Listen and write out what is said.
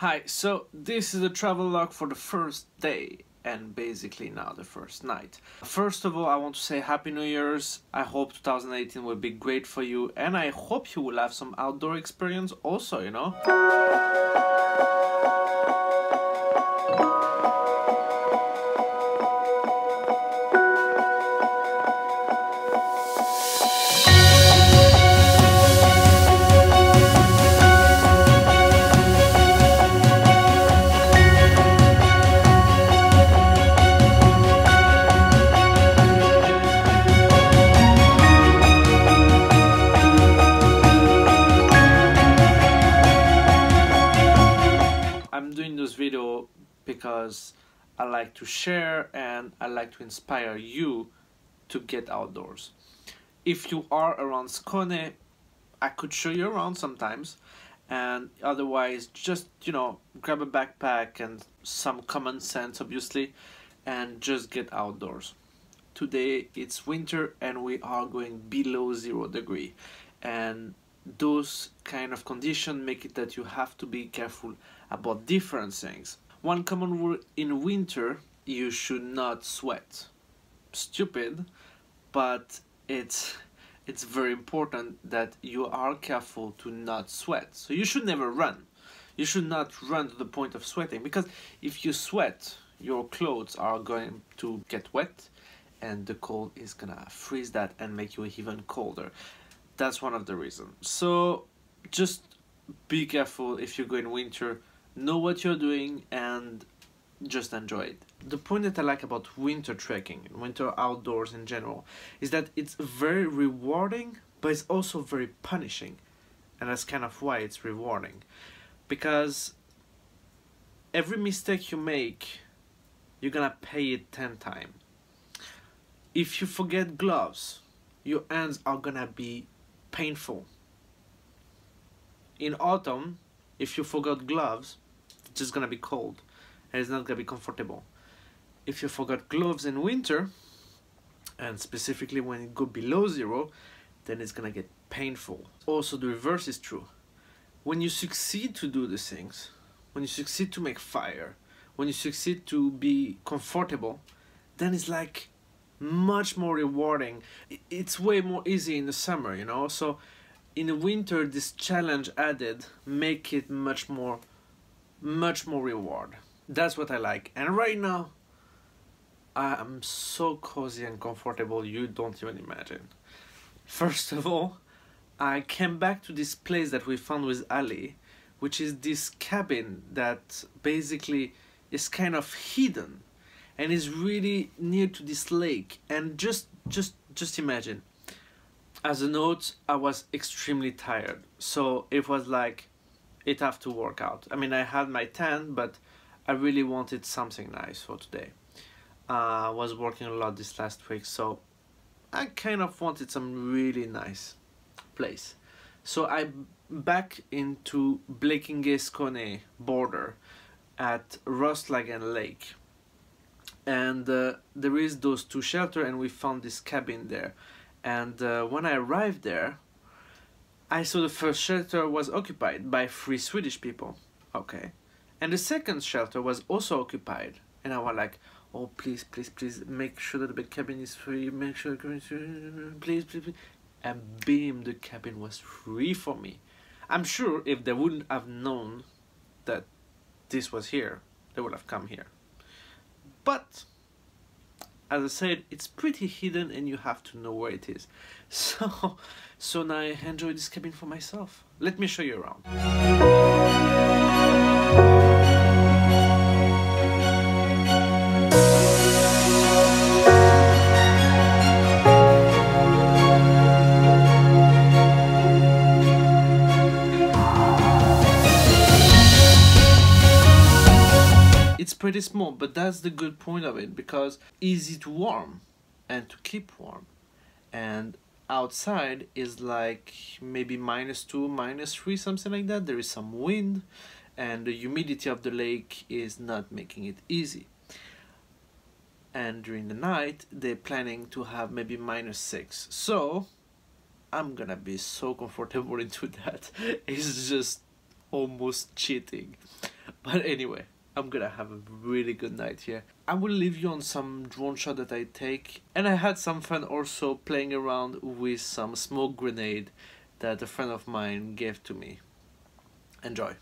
Hi, so this is a travel log for the first day and basically now the first night. First of all, I want to say Happy New Year's. I hope 2018 will be great for you and I hope you will have some outdoor experience also, you know. This video because I like to share and I like to inspire you to get outdoors. If you are around Skåne, I could show you around sometimes and otherwise just you know grab a backpack and some common sense obviously and just get outdoors. Today it's winter and we are going below zero degree and those kind of conditions make it that you have to be careful about different things. One common rule in winter, you should not sweat. Stupid, but it's it's very important that you are careful to not sweat. So you should never run. You should not run to the point of sweating because if you sweat, your clothes are going to get wet and the cold is gonna freeze that and make you even colder that's one of the reasons so just be careful if you go in winter know what you're doing and just enjoy it. The point that i like about winter trekking winter outdoors in general is that it's very rewarding but it's also very punishing. And that's kind of why it's rewarding. Because every mistake you make you're gonna pay it 10 times if you forget gloves your hands are gonna be painful. In autumn, if you forgot gloves, just gonna be cold and it's not gonna be comfortable. If you forgot gloves in winter, and specifically when it go below zero, then it's gonna get painful. Also, the reverse is true. When you succeed to do these things, when you succeed to make fire, when you succeed to be comfortable, then it's like much more rewarding. It's way more easy in the summer, you know. So in the winter, this challenge added make it much more, much more reward. That's what I like. And right now, I'm so cozy and comfortable. You don't even imagine. First of all, I came back to this place that we found with Ali, which is this cabin that basically is kind of hidden and is really near to this lake and just just just imagine as a note i was extremely tired so it was like it have to work out. I mean i had my tent but i really wanted something nice for today. Uh, i was working a lot this last week so i kind of wanted some really nice place. So i back into Blekinge border at Rostlagen Lake. And uh, there is those two shelter and we found this cabin there. And uh, when I arrived there I saw the first shelter was occupied by three Swedish people. Okay. And the second shelter was also occupied. And I was like oh please please please make sure that the cabin is free. Make sure please please, please. and beam the cabin was free for me. I'm sure if they wouldn't have known that this was here they would have come here. But as I said, it's pretty hidden and you have to know where it is. So, so now I enjoy this cabin for myself. Let me show you around. Pretty small, but that's the good point of it because easy to warm and to keep warm. And outside is like maybe minus two, minus three, something like that. There is some wind and the humidity of the lake is not making it easy. And during the night, they're planning to have maybe minus six. So I'm gonna be so comfortable into that. It's just almost cheating. But anyway, I'm gonna have a really good night here. I will leave you on some drone shot that I take, and I had some fun also playing around with some smoke grenade that a friend of mine gave to me. Enjoy.